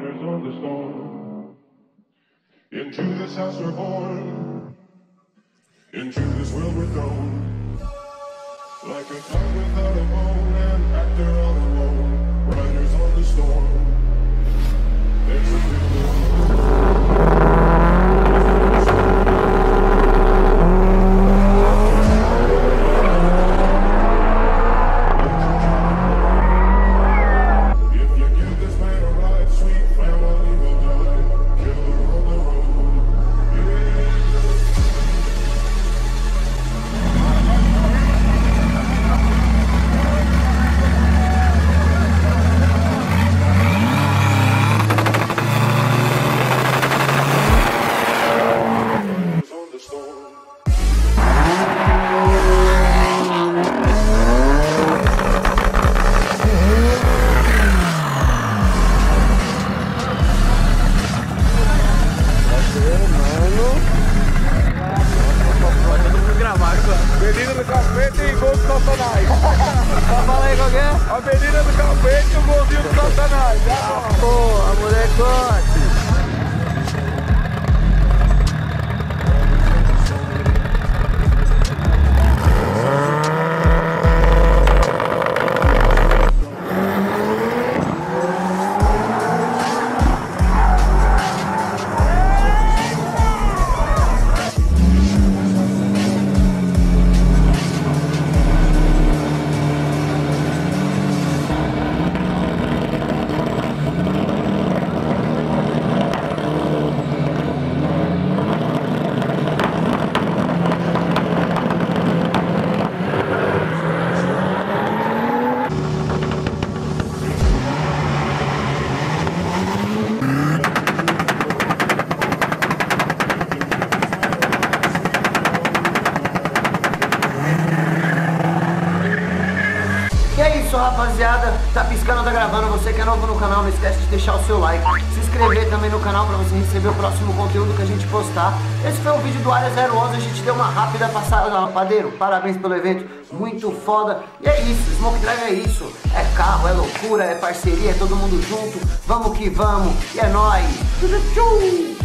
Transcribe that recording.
riders on the storm. Into this house we're born. Into this world we're thrown. Like a cloud without a bone, an actor all alone. Menina do Capeta e gol do Satanás. Fala aí qual é? A menina do Capeta e o golzinho do Satanás. Porra, molecote. E é rapaziada. Tá piscando, tá gravando. Você que é novo no canal, não esquece de deixar o seu like. Se inscrever também no canal pra você receber o próximo conteúdo que a gente postar. Esse foi o vídeo do Área 011. A gente deu uma rápida passada. Não, Padeiro, parabéns pelo evento. Muito foda. E é isso, Smoke Drive é isso. É carro, é loucura, é parceria, é todo mundo junto. Vamos que vamos. E é nóis. Tchau.